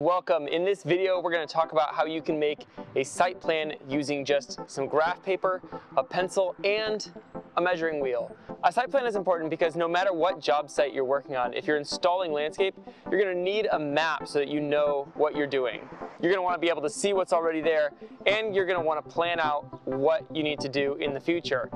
Welcome. In this video, we're going to talk about how you can make a site plan using just some graph paper, a pencil, and a measuring wheel. A site plan is important because no matter what job site you're working on, if you're installing landscape, you're going to need a map so that you know what you're doing. You're going to want to be able to see what's already there, and you're going to want to plan out what you need to do in the future.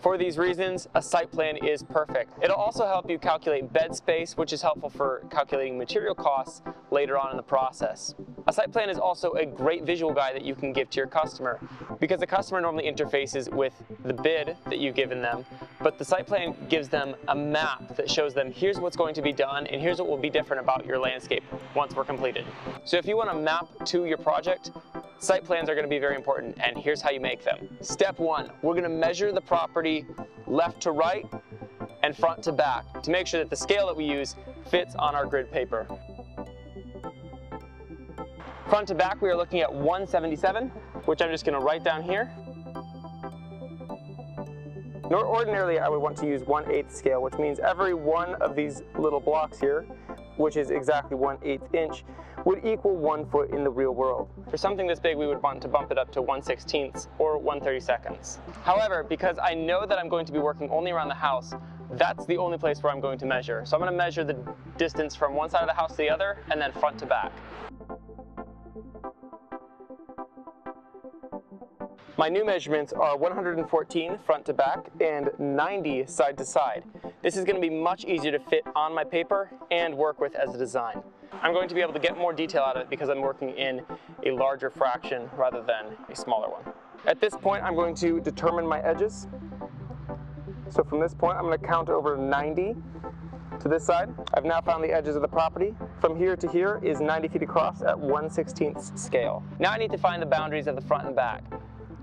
For these reasons, a site plan is perfect. It'll also help you calculate bed space, which is helpful for calculating material costs later on in the process. A site plan is also a great visual guide that you can give to your customer because the customer normally interfaces with the bid that you've given them, but the site plan gives them a map that shows them here's what's going to be done and here's what will be different about your landscape once we're completed. So if you want to map to your project, Site plans are gonna be very important, and here's how you make them. Step one, we're gonna measure the property left to right and front to back to make sure that the scale that we use fits on our grid paper. Front to back, we are looking at 177, which I'm just gonna write down here. Ordinarily, I would want to use 1 8 scale, which means every one of these little blocks here, which is exactly 1 8 inch, would equal one foot in the real world. For something this big, we would want to bump it up to 1 16th or 1 32nds. However, because I know that I'm going to be working only around the house, that's the only place where I'm going to measure. So I'm going to measure the distance from one side of the house to the other and then front to back. My new measurements are 114 front to back and 90 side to side. This is going to be much easier to fit on my paper and work with as a design. I'm going to be able to get more detail out of it because I'm working in a larger fraction rather than a smaller one. At this point, I'm going to determine my edges. So from this point, I'm going to count over 90 to this side. I've now found the edges of the property. From here to here is 90 feet across at 1 16th scale. Now I need to find the boundaries of the front and back.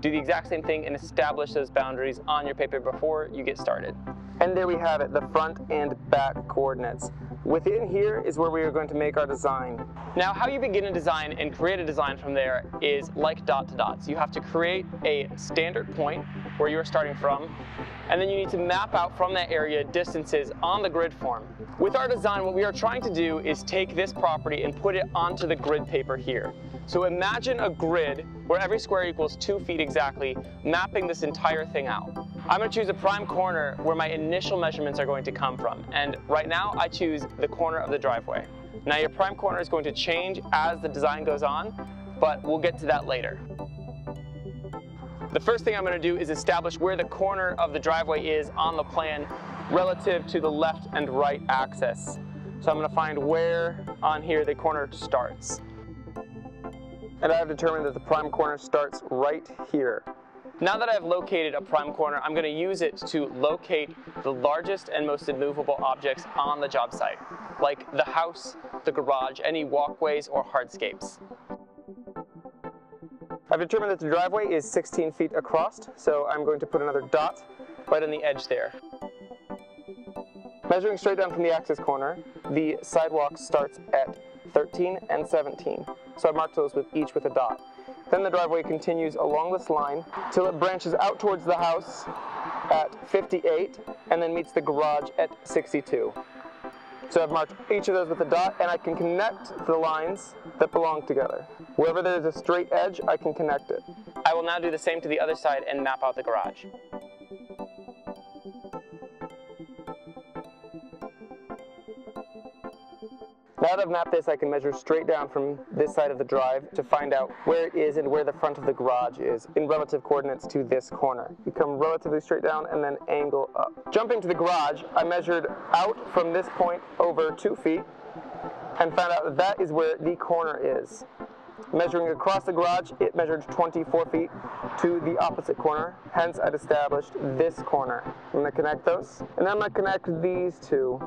Do the exact same thing and establish those boundaries on your paper before you get started. And there we have it, the front and back coordinates. Within here is where we are going to make our design. Now how you begin a design and create a design from there is like dot to dots. You have to create a standard point where you are starting from, and then you need to map out from that area distances on the grid form. With our design, what we are trying to do is take this property and put it onto the grid paper here. So imagine a grid where every square equals two feet exactly, mapping this entire thing out. I'm gonna choose a prime corner where my initial measurements are going to come from. And right now I choose the corner of the driveway. Now your prime corner is going to change as the design goes on, but we'll get to that later. The first thing I'm gonna do is establish where the corner of the driveway is on the plan relative to the left and right axis. So I'm gonna find where on here the corner starts. And I have determined that the prime corner starts right here. Now that I've located a prime corner, I'm going to use it to locate the largest and most immovable objects on the job site, like the house, the garage, any walkways or hardscapes. I've determined that the driveway is 16 feet across, so I'm going to put another dot right on the edge there. Measuring straight down from the access corner, the sidewalk starts at 13 and 17. So I marked those with each with a dot. Then the driveway continues along this line till it branches out towards the house at 58 and then meets the garage at 62. So I've marked each of those with a dot and I can connect the lines that belong together. Wherever there's a straight edge, I can connect it. I will now do the same to the other side and map out the garage. Now that I've mapped this, I can measure straight down from this side of the drive to find out where it is and where the front of the garage is in relative coordinates to this corner. You come relatively straight down and then angle up. Jumping to the garage, I measured out from this point over two feet and found out that that is where the corner is. Measuring across the garage, it measured 24 feet to the opposite corner. Hence, I'd established this corner. I'm gonna connect those. And then I'm gonna connect these two.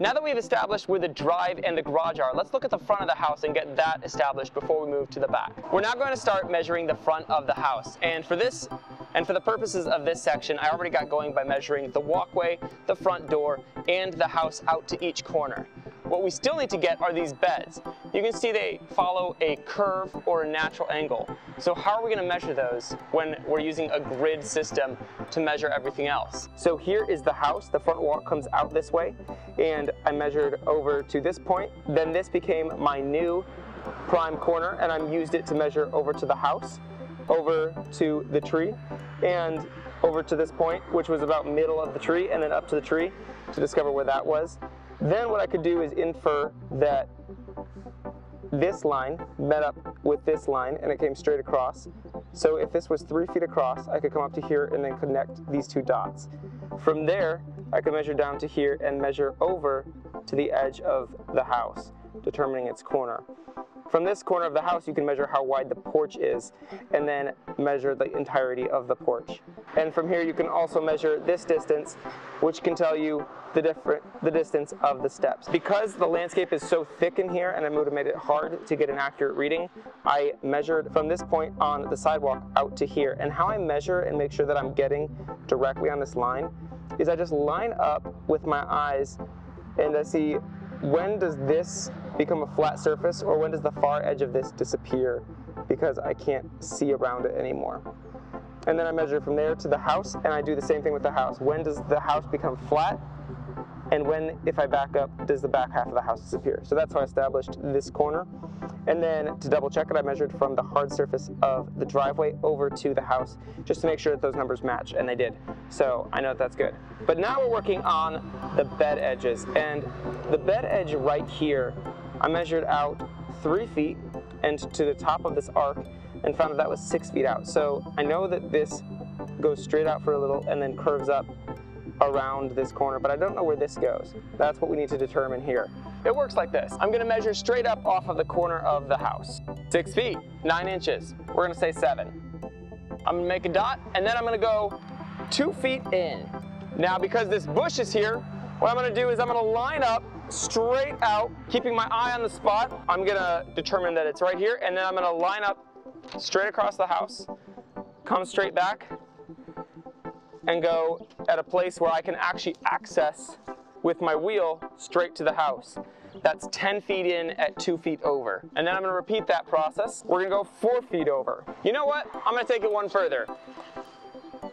Now that we've established where the drive and the garage are, let's look at the front of the house and get that established before we move to the back. We're now going to start measuring the front of the house. And for this, and for the purposes of this section, I already got going by measuring the walkway, the front door, and the house out to each corner. What we still need to get are these beds. You can see they follow a curve or a natural angle. So how are we gonna measure those when we're using a grid system to measure everything else? So here is the house. The front wall comes out this way and I measured over to this point. Then this became my new prime corner and I used it to measure over to the house, over to the tree, and over to this point, which was about middle of the tree, and then up to the tree to discover where that was. Then what I could do is infer that this line met up with this line and it came straight across. So if this was three feet across, I could come up to here and then connect these two dots. From there, I could measure down to here and measure over to the edge of the house, determining its corner. From this corner of the house, you can measure how wide the porch is and then measure the entirety of the porch. And from here, you can also measure this distance, which can tell you the different the distance of the steps. Because the landscape is so thick in here and it would have made it hard to get an accurate reading, I measured from this point on the sidewalk out to here. And how I measure and make sure that I'm getting directly on this line is I just line up with my eyes and I see when does this become a flat surface or when does the far edge of this disappear because I can't see around it anymore. And then I measure from there to the house and I do the same thing with the house. When does the house become flat and when, if I back up, does the back half of the house disappear? So that's how I established this corner. And then to double check it, I measured from the hard surface of the driveway over to the house, just to make sure that those numbers match, and they did. So I know that that's good. But now we're working on the bed edges, and the bed edge right here, I measured out three feet and to the top of this arc and found that that was six feet out. So I know that this goes straight out for a little and then curves up around this corner, but I don't know where this goes. That's what we need to determine here. It works like this. I'm gonna measure straight up off of the corner of the house. Six feet, nine inches. We're gonna say seven. I'm gonna make a dot, and then I'm gonna go two feet in. Now, because this bush is here, what I'm gonna do is I'm gonna line up straight out, keeping my eye on the spot. I'm gonna determine that it's right here, and then I'm gonna line up straight across the house, come straight back, and go at a place where I can actually access with my wheel straight to the house. That's 10 feet in at two feet over. And then I'm gonna repeat that process. We're gonna go four feet over. You know what? I'm gonna take it one further.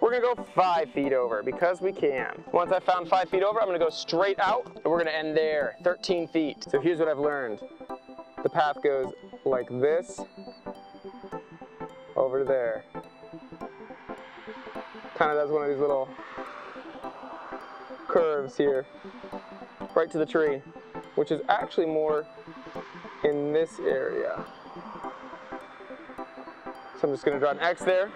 We're gonna go five feet over because we can. Once I found five feet over, I'm gonna go straight out and we're gonna end there, 13 feet. So here's what I've learned. The path goes like this, over there kind of does one of these little curves here, right to the tree, which is actually more in this area. So I'm just gonna draw an X there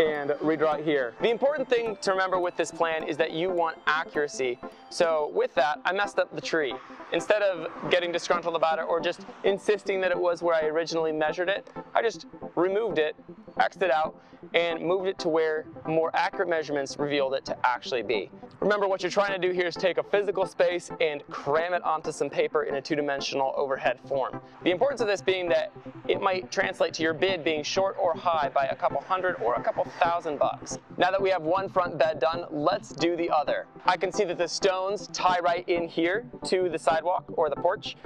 and redraw it here. The important thing to remember with this plan is that you want accuracy. So with that, I messed up the tree. Instead of getting disgruntled about it or just insisting that it was where I originally measured it, I just removed it, X'd it out, and moved it to where more accurate measurements revealed it to actually be. Remember what you're trying to do here is take a physical space and cram it onto some paper in a two-dimensional overhead form. The importance of this being that it might translate to your bid being short or high by a couple hundred or a couple thousand bucks. Now that we have one front bed done, let's do the other. I can see that the stones tie right in here to the sidewalk or the porch,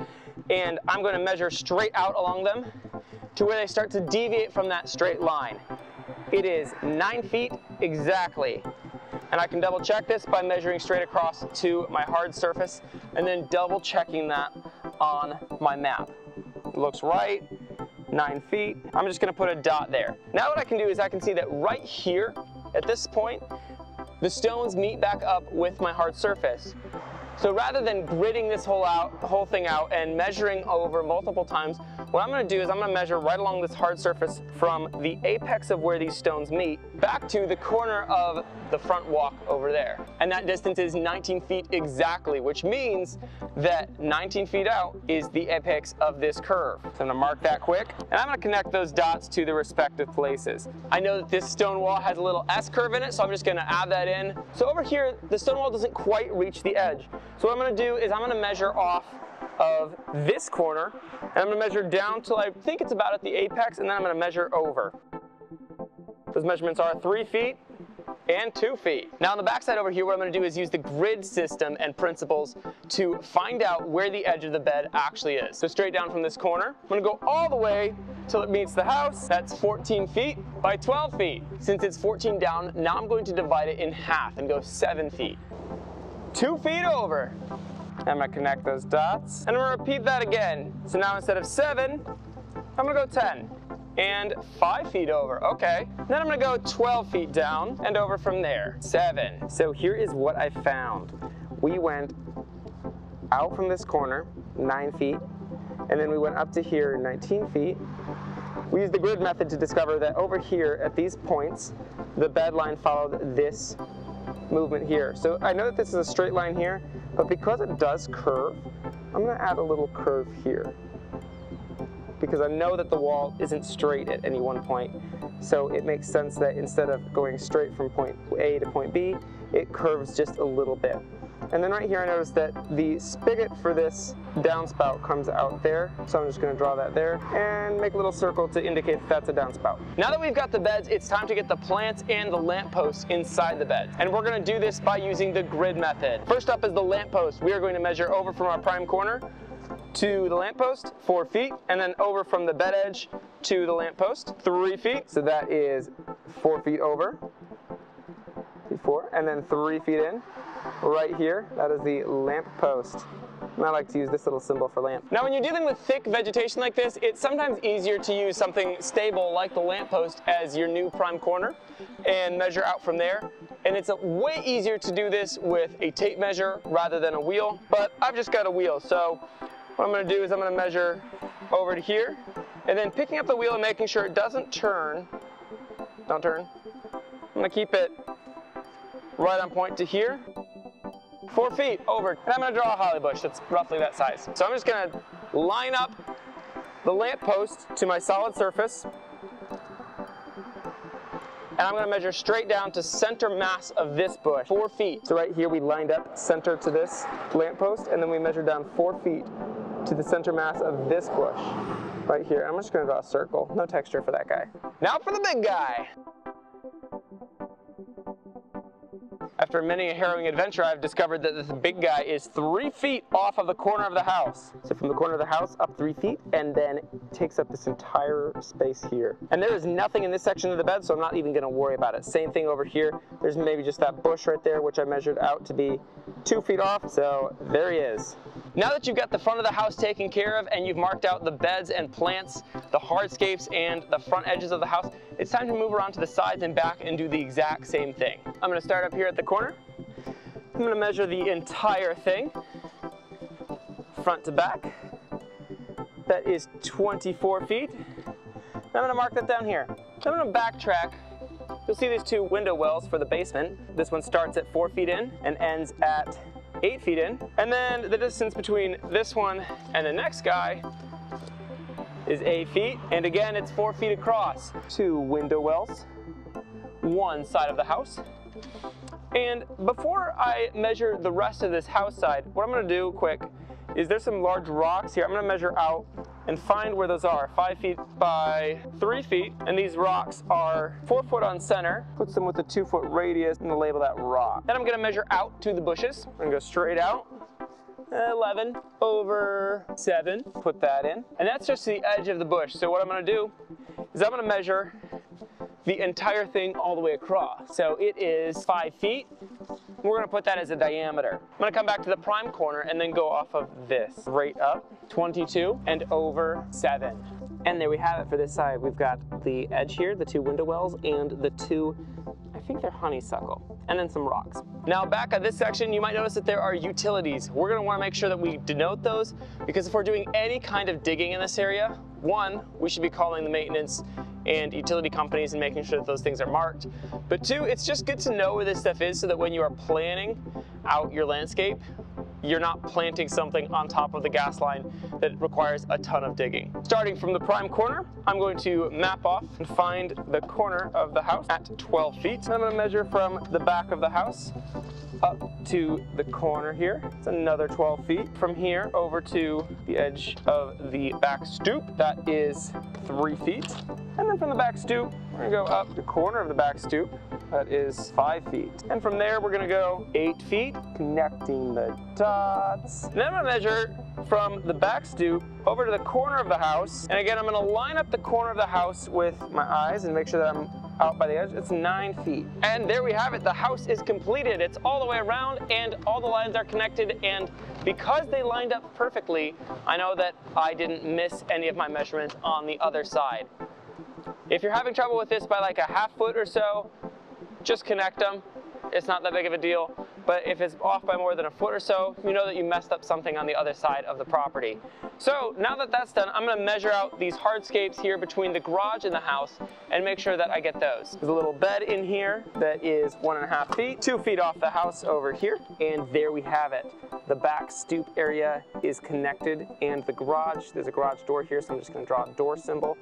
and I'm going to measure straight out along them to where they start to deviate from that straight line. It is nine feet exactly. And I can double check this by measuring straight across to my hard surface and then double checking that on my map. Looks right, nine feet. I'm just gonna put a dot there. Now what I can do is I can see that right here at this point, the stones meet back up with my hard surface. So rather than gridding this whole, out, whole thing out and measuring over multiple times, what I'm gonna do is I'm gonna measure right along this hard surface from the apex of where these stones meet back to the corner of the front walk over there. And that distance is 19 feet exactly, which means that 19 feet out is the apex of this curve. So I'm gonna mark that quick, and I'm gonna connect those dots to the respective places. I know that this stone wall has a little S curve in it, so I'm just gonna add that in. So over here, the stone wall doesn't quite reach the edge. So what I'm gonna do is I'm gonna measure off of this corner, and I'm gonna measure down till I think it's about at the apex, and then I'm gonna measure over. Those measurements are three feet and two feet. Now on the backside over here, what I'm gonna do is use the grid system and principles to find out where the edge of the bed actually is. So straight down from this corner, I'm gonna go all the way till it meets the house. That's 14 feet by 12 feet. Since it's 14 down, now I'm going to divide it in half and go seven feet. Two feet over. I'm gonna connect those dots. And I'm gonna repeat that again. So now instead of seven, I'm gonna go 10 and five feet over, okay. Then I'm gonna go 12 feet down and over from there, seven. So here is what I found. We went out from this corner, nine feet, and then we went up to here, 19 feet. We used the grid method to discover that over here at these points, the bed line followed this movement here. So I know that this is a straight line here, but because it does curve, I'm gonna add a little curve here because I know that the wall isn't straight at any one point. So it makes sense that instead of going straight from point A to point B, it curves just a little bit. And then right here I noticed that the spigot for this downspout comes out there. So I'm just gonna draw that there and make a little circle to indicate that that's a downspout. Now that we've got the beds, it's time to get the plants and the lampposts inside the bed. And we're gonna do this by using the grid method. First up is the lamppost. We are going to measure over from our prime corner to the lamppost, four feet, and then over from the bed edge to the lamppost, three feet. So that is four feet over, four, and then three feet in. Right here, that is the lamp post. And I like to use this little symbol for lamp. Now when you're dealing with thick vegetation like this, it's sometimes easier to use something stable like the lamppost as your new prime corner and measure out from there. And it's way easier to do this with a tape measure rather than a wheel, but I've just got a wheel, so what I'm gonna do is I'm gonna measure over to here, and then picking up the wheel and making sure it doesn't turn, don't turn, I'm gonna keep it right on point to here, four feet over, and I'm gonna draw a holly bush that's roughly that size. So I'm just gonna line up the lamp post to my solid surface, and I'm gonna measure straight down to center mass of this bush, four feet. So right here we lined up center to this lamp post, and then we measured down four feet to the center mass of this bush right here. I'm just gonna draw a circle. No texture for that guy. Now for the big guy. After many a harrowing adventure, I've discovered that this big guy is three feet off of the corner of the house. So from the corner of the house up three feet and then takes up this entire space here. And there is nothing in this section of the bed, so I'm not even gonna worry about it. Same thing over here. There's maybe just that bush right there, which I measured out to be two feet off. So there he is. Now that you've got the front of the house taken care of and you've marked out the beds and plants, the hardscapes and the front edges of the house, it's time to move around to the sides and back and do the exact same thing. I'm gonna start up here at the corner. I'm gonna measure the entire thing, front to back. That is 24 feet. I'm gonna mark that down here. I'm gonna backtrack. You'll see these two window wells for the basement. This one starts at four feet in and ends at eight feet in. And then the distance between this one and the next guy is eight feet. And again, it's four feet across. Two window wells, one side of the house. And before I measure the rest of this house side, what I'm gonna do quick is there's some large rocks here. I'm gonna measure out and find where those are. Five feet by three feet. And these rocks are four foot on center. Puts them with a two foot radius. I'm gonna label that rock. Then I'm gonna measure out to the bushes. I'm gonna go straight out. 11 over 7, put that in. And that's just the edge of the bush. So what I'm gonna do is I'm gonna measure the entire thing all the way across. So it is 5 feet. We're gonna put that as a diameter. I'm gonna come back to the prime corner and then go off of this. Right up, 22 and over 7. And there we have it for this side. We've got the edge here, the two window wells, and the two, I think they're honeysuckle, and then some rocks. Now back at this section, you might notice that there are utilities. We're gonna wanna make sure that we denote those because if we're doing any kind of digging in this area, one, we should be calling the maintenance and utility companies and making sure that those things are marked. But two, it's just good to know where this stuff is so that when you are planning out your landscape, you're not planting something on top of the gas line that requires a ton of digging. Starting from the prime corner, I'm going to map off and find the corner of the house at 12 feet. I'm going to measure from the back of the house up to the corner here. It's another 12 feet. From here over to the edge of the back stoop, that is three feet. And then from the back stoop We're gonna go up the corner of the back stoop. That is five feet. And from there, we're gonna go eight feet, connecting the dots. And then I'm gonna measure from the back stoop over to the corner of the house. And again, I'm gonna line up the corner of the house with my eyes and make sure that I'm out by the edge. It's nine feet. And there we have it. The house is completed. It's all the way around and all the lines are connected. And because they lined up perfectly, I know that I didn't miss any of my measurements on the other side. If you're having trouble with this by like a half foot or so, just connect them. It's not that big of a deal. But if it's off by more than a foot or so, you know that you messed up something on the other side of the property. So now that that's done, I'm gonna measure out these hardscapes here between the garage and the house and make sure that I get those. There's a little bed in here that is one and a half feet, two feet off the house over here. And there we have it. The back stoop area is connected and the garage, there's a garage door here, so I'm just gonna draw a door symbol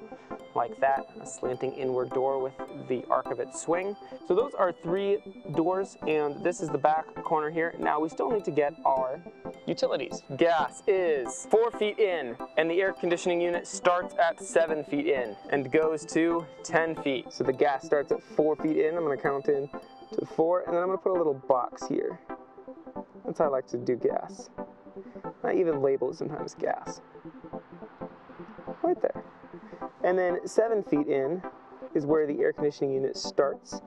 like that, a slanting inward door with the arc of its swing. So those are three doors and this is the back corner here. Now we still need to get our utilities. Gas is four feet in and the air conditioning unit starts at seven feet in and goes to 10 feet. So the gas starts at four feet in. I'm gonna count in to four and then I'm gonna put a little box here. That's how I like to do gas. I even label it sometimes gas. Right there. And then seven feet in is where the air conditioning unit starts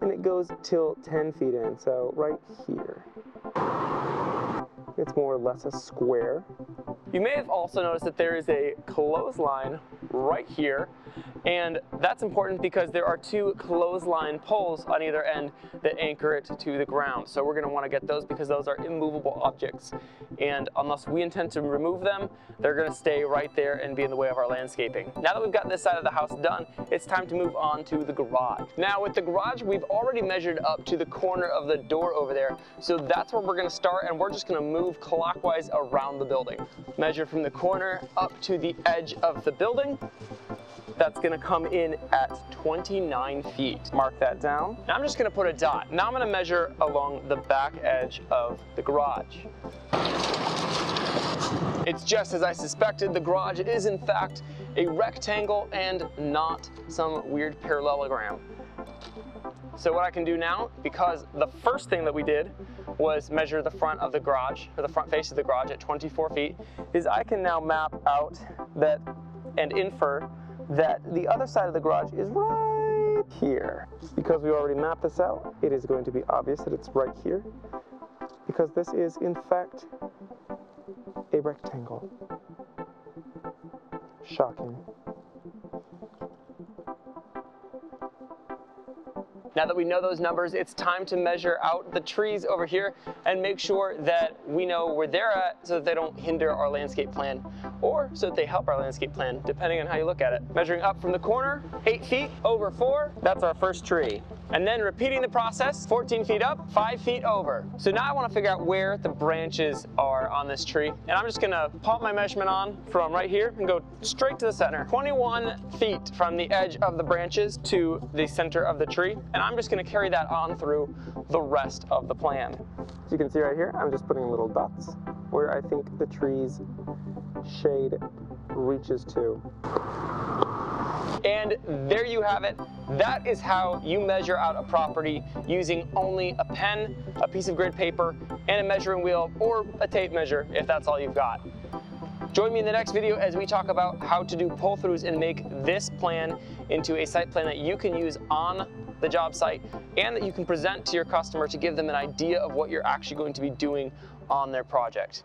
and it goes till 10 feet in, so right here. It's more or less a square. You may have also noticed that there is a clothesline right here and that's important because there are two clothesline poles on either end that anchor it to the ground. So we're gonna wanna get those because those are immovable objects. And unless we intend to remove them, they're gonna stay right there and be in the way of our landscaping. Now that we've got this side of the house done, it's time to move on to the garage. Now with the garage, we've already measured up to the corner of the door over there. So that's where we're gonna start and we're just gonna move clockwise around the building. Measure from the corner up to the edge of the building that's gonna come in at 29 feet. Mark that down. Now I'm just gonna put a dot. Now I'm gonna measure along the back edge of the garage. It's just as I suspected, the garage is in fact a rectangle and not some weird parallelogram. So what I can do now, because the first thing that we did was measure the front of the garage, or the front face of the garage at 24 feet, is I can now map out that and infer that the other side of the garage is right here. Because we already mapped this out, it is going to be obvious that it's right here, because this is in fact a rectangle. Shocking. Now that we know those numbers, it's time to measure out the trees over here and make sure that we know where they're at so that they don't hinder our landscape plan or so that they help our landscape plan, depending on how you look at it. Measuring up from the corner, eight feet over four, that's our first tree. And then repeating the process, 14 feet up, five feet over. So now I wanna figure out where the branches are on this tree. And I'm just gonna pop my measurement on from right here and go straight to the center. 21 feet from the edge of the branches to the center of the tree. And I'm just gonna carry that on through the rest of the plan. As you can see right here, I'm just putting little dots where I think the tree's shade reaches to. And there you have it. That is how you measure out a property using only a pen, a piece of grid paper, and a measuring wheel or a tape measure if that's all you've got. Join me in the next video as we talk about how to do pull-throughs and make this plan into a site plan that you can use on the job site and that you can present to your customer to give them an idea of what you're actually going to be doing on their project.